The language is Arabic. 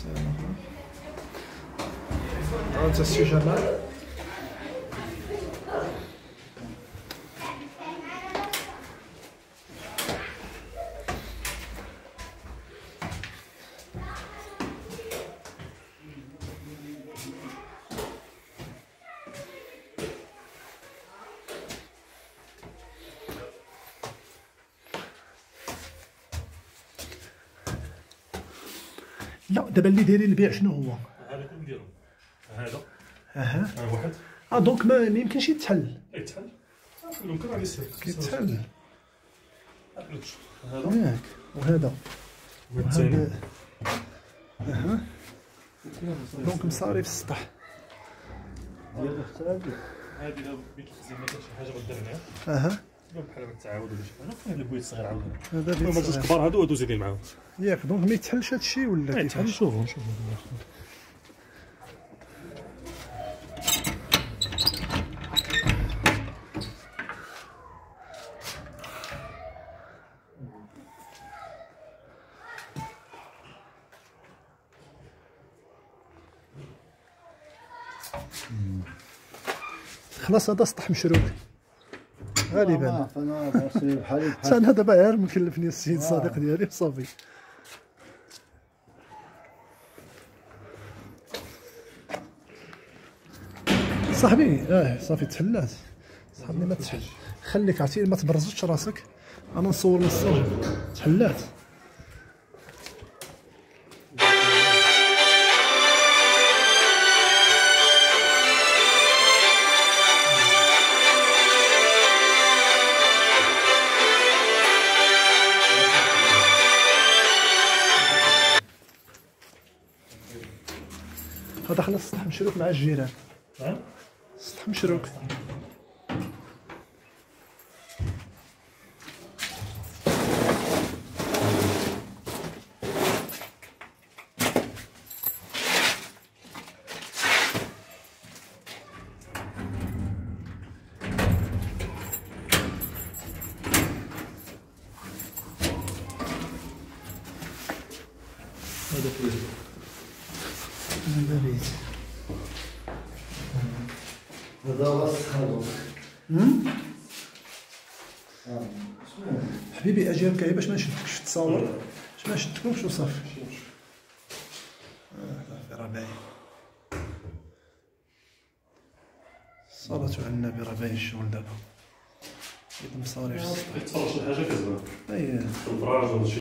Ça... On ne s'assied jamais. لا دابا اللي دايرين البيع شنو هو؟ هذا كل نديرو هذا؟ أها. ها واحد. آه دونك ما يمكنش يتحل. يتحل. يمكن غادي يسير كيتحل هذا. ياك وهذا. وهذا. أها. دونك مصاري في السطح. هذه الا بغيت الخزين ما كانش شي حاجة غدير معاه أها. بحال التعاود ولا شي فين البويت الصغير عاوتاني هذا هما بيت جوج صغير. كبار هادو هادو زيدين معاهم. ياك دونك ما يتحلش هادشي ولا يتحل كيفاش؟ نشوفو نشوفو خلاص هذا سطح مشروك. غالبا. أنا بحالي أنا دابا غير مكلفني السيد الصديق ديالي وصافي. صاحبي آه صافي تحلات. صاحبي ما تحل. خليك عرفتي ما تبرزش راسك. أنا نصور من الصور تحلات. هذا خلاص السطح مشروك مع الجيران. السطح مشروك. هذا كله هذا بيت هذا حبيبي أجي هكا باش ما نشدكش في التصاور باش ما نشدكمش وصافي. صافي راه باين الصلاة على النبي راه باين الشغل دابا. بغيت مصاري في السطح يتصور شي حاجة كتبان اي الفراج ولا شي